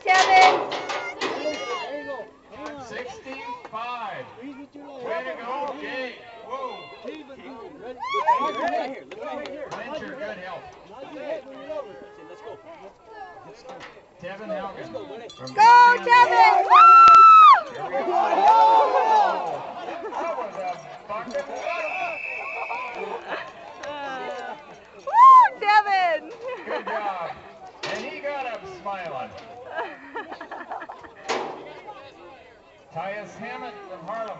Tevin. 65. Way to go, Jake. Whoa. Venture, good help. Tevin Helgen. from Go, Kansas. Tevin. Woo! Here we go. That was a bucket. Got up smiling. Tyus Hammett from Harlem.